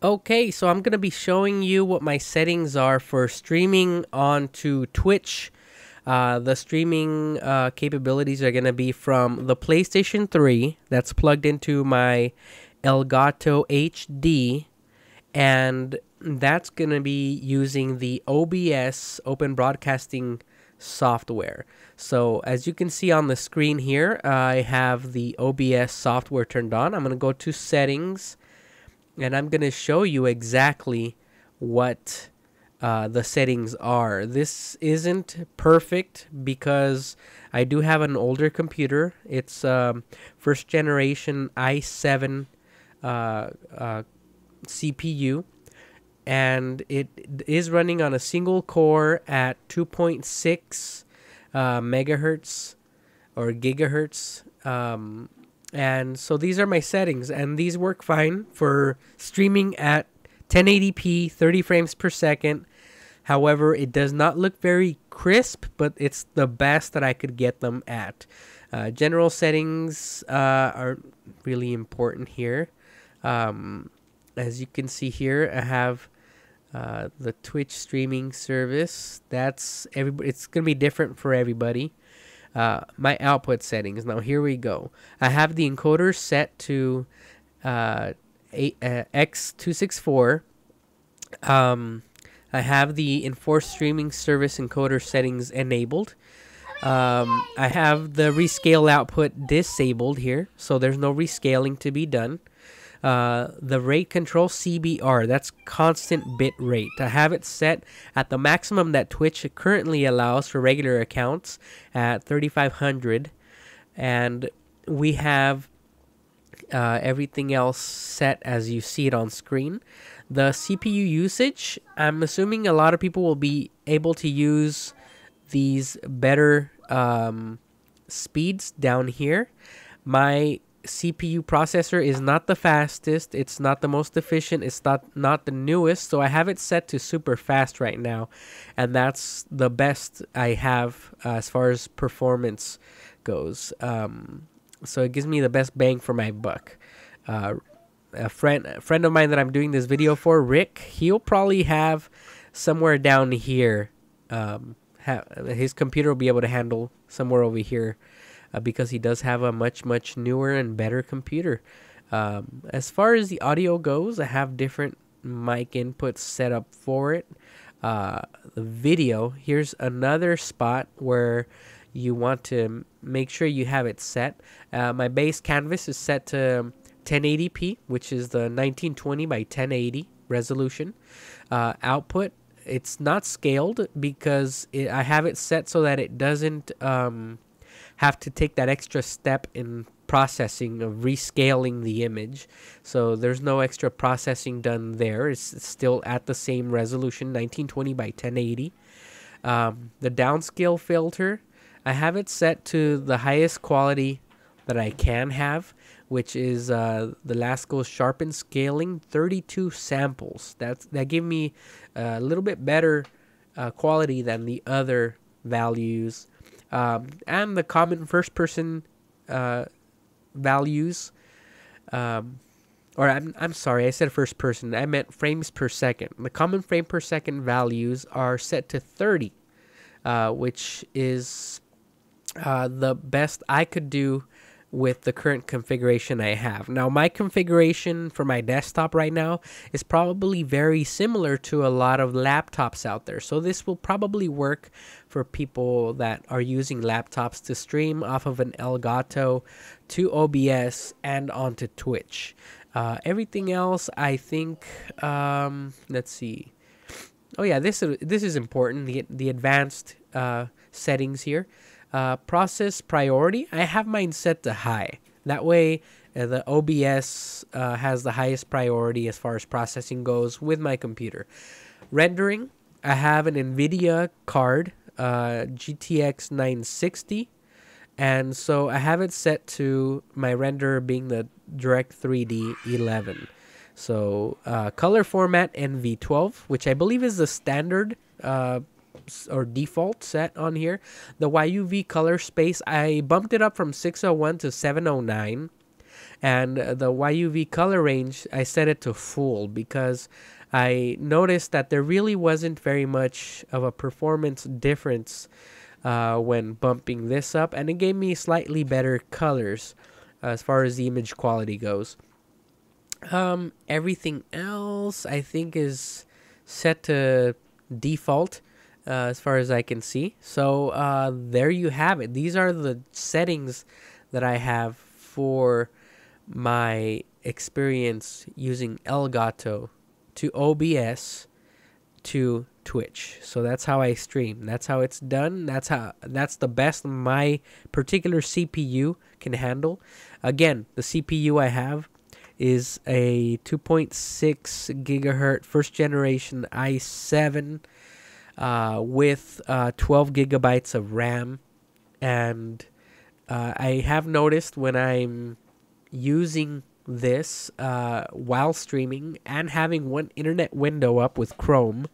Okay, so I'm going to be showing you what my settings are for streaming onto Twitch. Uh, the streaming uh, capabilities are going to be from the PlayStation 3 that's plugged into my Elgato HD, and that's going to be using the OBS Open Broadcasting software. So as you can see on the screen here, I have the OBS software turned on. I'm going to go to settings and I'm going to show you exactly what uh, the settings are. This isn't perfect because I do have an older computer. It's um, first generation i7 uh, uh, CPU and it is running on a single core at 2.6 uh, megahertz or gigahertz um, and so these are my settings, and these work fine for streaming at 1080p, 30 frames per second. However, it does not look very crisp, but it's the best that I could get them at. Uh, general settings uh, are really important here. Um, as you can see here, I have uh, the Twitch streaming service. That's everybody. It's gonna be different for everybody uh, my output settings. Now here we go. I have the encoder set to uh, uh, X264. Um, I have the enforced streaming service encoder settings enabled. Um, I have the rescale output disabled here, so there's no rescaling to be done. Uh, the rate control CBR, that's constant bit rate. I have it set at the maximum that Twitch currently allows for regular accounts at 3500. And we have uh, everything else set as you see it on screen. The CPU usage, I'm assuming a lot of people will be able to use these better um, speeds down here. My CPU processor is not the fastest, it's not the most efficient, it's not not the newest, so I have it set to super fast right now, and that's the best I have uh, as far as performance goes. Um, so it gives me the best bang for my buck. Uh, a friend a friend of mine that I'm doing this video for, Rick, he'll probably have somewhere down here. Um, ha- his computer will be able to handle somewhere over here uh, because he does have a much much newer and better computer. Um, as far as the audio goes, I have different mic inputs set up for it. Uh, the video, here's another spot where you want to make sure you have it set. Uh, my base canvas is set to 1080p, which is the 1920 by 1080 resolution. Uh, output, it's not scaled because it, I have it set so that it doesn't um, have to take that extra step in processing of rescaling the image. So there's no extra processing done there. It's still at the same resolution, 1920 by 1080. Um, the downscale filter, I have it set to the highest quality that I can have, which is uh, the Lanczos sharpen scaling 32 samples. That's that give me a little bit better uh, quality than the other values um, and the common first person uh, values. Um, or I'm, I'm sorry, I said first person. I meant frames per second. The common frame per second values are set to 30, uh, which is uh, the best I could do with the current configuration I have. Now, my configuration for my desktop right now is probably very similar to a lot of laptops out there. So this will probably work for people that are using laptops to stream off of an Elgato to OBS and onto Twitch. Uh, everything else, I think, um, let's see. Oh yeah, this is, this is important. The the advanced uh, settings here. Uh, process priority, I have mine set to high. That way, uh, the OBS uh, has the highest priority as far as processing goes with my computer. Rendering, I have an NVIDIA card, uh, GTX 960. And so I have it set to my render being the Direct 3D 11. So uh, color format NV12, which I believe is the standard uh, or default set on here. The YUV color space, I bumped it up from 601 to 709. And the YUV color range, I set it to full because I noticed that there really wasn't very much of a performance difference uh, when bumping this up, and it gave me slightly better colors as far as the image quality goes. Um, everything else I think is set to default as far as I can see. So uh, there you have it. These are the settings that I have for my experience using Elgato to OBS to Twitch. So that's how I stream. That's how it's done. That's how that's the best my particular CPU can handle. Again, the CPU I have is a 2.6 gigahertz first generation i7 uh, with uh, 12 gigabytes of RAM, and uh, I have noticed when I'm using this uh, while streaming and having one internet window up with Chrome,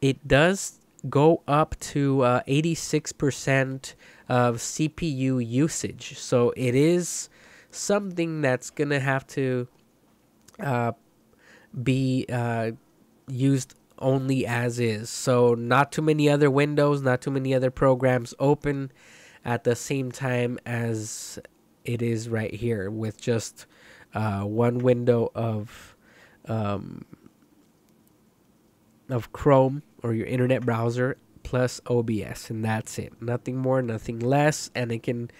it does go up to 86% uh, of CPU usage. So it is something that's going to have to be used only as is. So not too many other windows, not too many other programs open at the same time as it is right here with just uh, one window of um, of Chrome or your internet browser plus OBS, and that's it. Nothing more, nothing less, and it can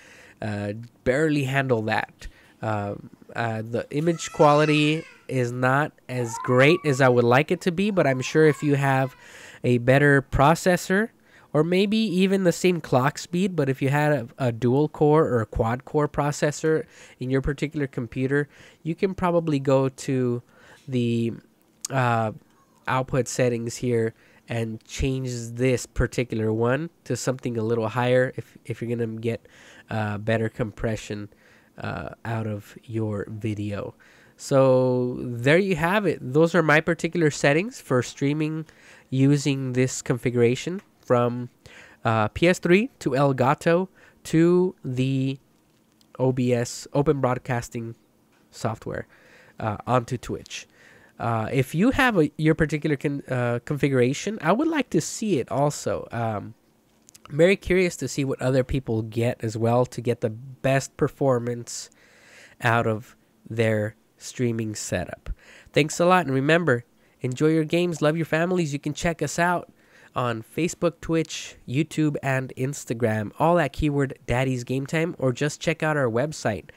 uh, barely handle that. Uh, uh, the image quality is not as great as I would like it to be, but I'm sure if you have a better processor or maybe even the same clock speed, but if you had a, a, dual core or a quad core processor in your particular computer, you can probably go to the uh, output settings here and change this particular one to something a little higher if, if you're going to get uh, better compression uh, out of your video. So there you have it. Those are my particular settings for streaming using this configuration from uh, PS3 to Elgato to the OBS Open Broadcasting software uh, onto Twitch. Uh, if you have a, your particular con, uh, configuration, I would like to see it also. Um, very curious to see what other people get as well to get the best performance out of their streaming setup. Thanks a lot, and remember, enjoy your games, love your families. You can check us out on Facebook, Twitch, YouTube, and Instagram, all at keyword Daddy's Game Time, or just check out our website,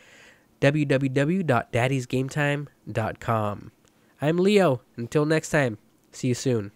www.daddysgametime.com. I'm Leo. Until next time, see you soon.